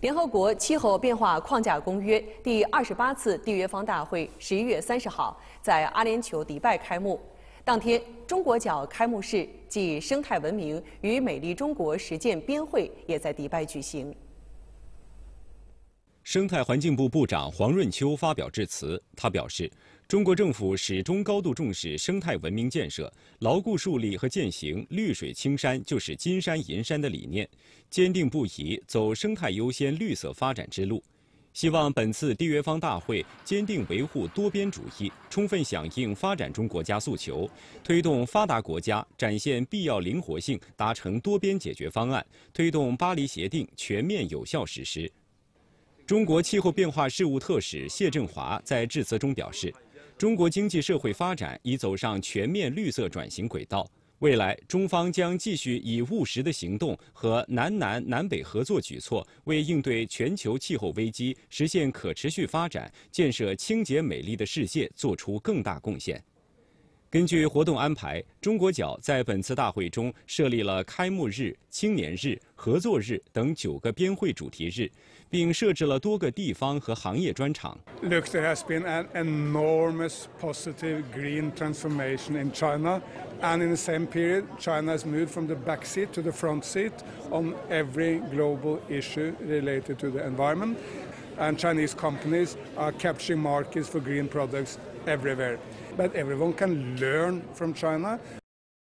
联合国气候变化框架公约第二十八次缔约方大会十一月三十号在阿联酋迪拜开幕。当天，中国角开幕式暨生态文明与美丽中国实践编会也在迪拜举行。生态环境部部长黄润秋发表致辞，他表示。中国政府始终高度重视生态文明建设，牢固树立和践行“绿水青山就是金山银山”的理念，坚定不移走生态优先、绿色发展之路。希望本次缔约方大会坚定维护多边主义，充分响应发展中国家诉求，推动发达国家展现必要灵活性，达成多边解决方案，推动巴黎协定全面有效实施。中国气候变化事务特使谢振华在致辞中表示。中国经济社会发展已走上全面绿色转型轨道，未来中方将继续以务实的行动和南南南北合作举措，为应对全球气候危机、实现可持续发展、建设清洁美丽的世界做出更大贡献。根据活动安排，中国角在本次大会中设立了开幕日、青年日、合作日等九个边会主题日。并设置了多个地方和行业专场。And Chinese companies are capturing markets for green products everywhere. But everyone can learn from China.